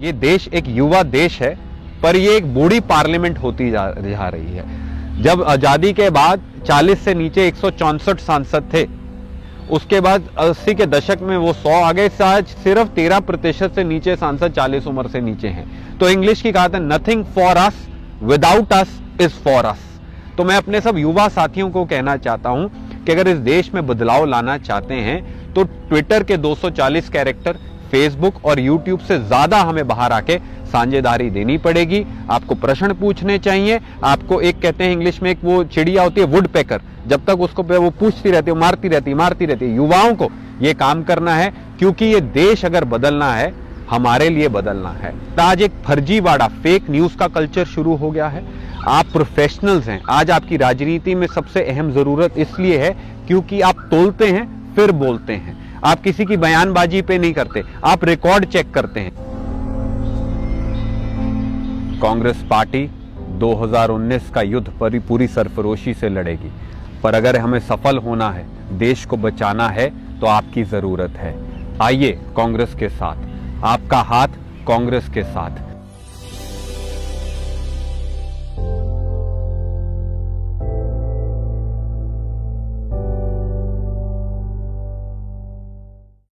ये देश एक युवा देश है पर ये एक बूढ़ी पार्लियामेंट होती जा, जा रही है। जब आज़ादी के बाद 40 से नीचे एक सांसद थे उसके बाद 80 के दशक में वो 100 आ गए आज सिर्फ़ 13 प्रतिशत से नीचे सांसद 40 उम्र से नीचे हैं। तो इंग्लिश की कहा nothing for us without us is for us तो मैं अपने सब युवा साथियों को कहना चाहता हूँ कि अगर इस देश में बदलाव लाना चाहते हैं तो ट्विटर के 240 कैरेक्टर फेसबुक और यूट्यूब से ज़्यादा हमें बाहर आके साझेदारी देनी पड़ेगी। आपको प्रश्न पूछने चाहिए। आपको एक कहते हैं इंग्लिश में एक वो चिड़िया होती है वुड पैकर जब तक उसको वो पूछती रहती है, मारती रहती मारती रहती है, युवाओं को ये काम करना है, क्योंकि ये देश अगर बदलना है, हमारे लिए बदलना है। तो आज एक फर्जीवाड़ा फेक न्यूज़ का कल्चर शुरू हो गया है। आप प्रोफेशनल्स हैं। आज आपकी राजनीति में सबसे अहम ज़रूरत इसलिए है, क्योंकि आप तोलते हैं, फिर बोलते हैं। आप किसी की बयानबाजी पे नहीं करते, आप रिकॉर्ड चेक करते हैं। कांग्रेस पार्टी 2019 का युद्ध पर पूरी सरफरोशी से लड़ेगी। पर अगर हमें सफल होना है, देश को बचाना है तो आपकी ज़रूरत है। आइए कांग्रेस के साथ। आपका हाथ कांग्रेस के साथ।